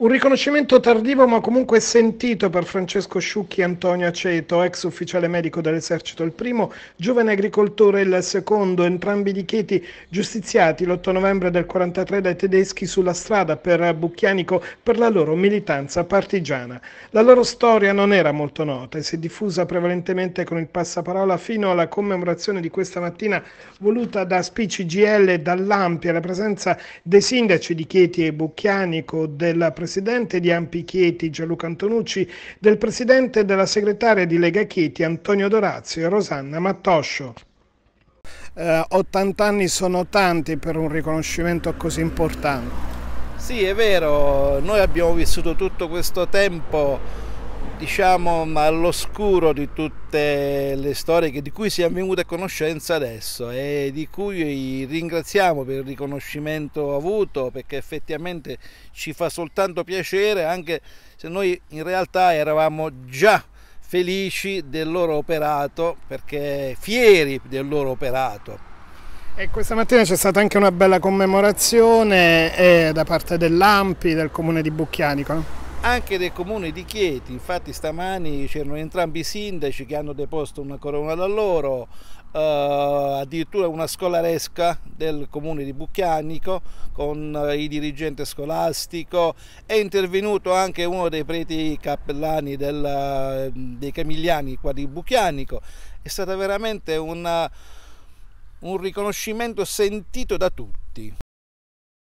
Un riconoscimento tardivo ma comunque sentito per Francesco Sciucchi Antonio Aceto, ex ufficiale medico dell'esercito il primo, giovane agricoltore il secondo, entrambi di Chieti giustiziati l'8 novembre del 43 dai tedeschi sulla strada per Bucchianico per la loro militanza partigiana. La loro storia non era molto nota e si è diffusa prevalentemente con il passaparola fino alla commemorazione di questa mattina voluta da SPCGL e dall'Ampia la presenza dei sindaci di Chieti e Bucchianico, del presidente presidente di Ampi Chieti Gianluca Antonucci, del presidente della segretaria di Lega Chieti Antonio Dorazio e Rosanna Mattoscio. Eh, 80 anni sono tanti per un riconoscimento così importante. Sì, è vero, noi abbiamo vissuto tutto questo tempo diciamo all'oscuro di tutte le storie di cui siamo venuti a conoscenza adesso e di cui ringraziamo per il riconoscimento avuto perché effettivamente ci fa soltanto piacere anche se noi in realtà eravamo già felici del loro operato perché fieri del loro operato. E questa mattina c'è stata anche una bella commemorazione eh, da parte dell'Ampi del comune di Bucchianico anche del comune di Chieti, infatti stamani c'erano entrambi i sindaci che hanno deposto una corona da loro, eh, addirittura una scolaresca del comune di Bucchianico con eh, il dirigente scolastico, è intervenuto anche uno dei preti cappellani del, dei Camigliani qua di Bucchianico, è stato veramente una, un riconoscimento sentito da tutti.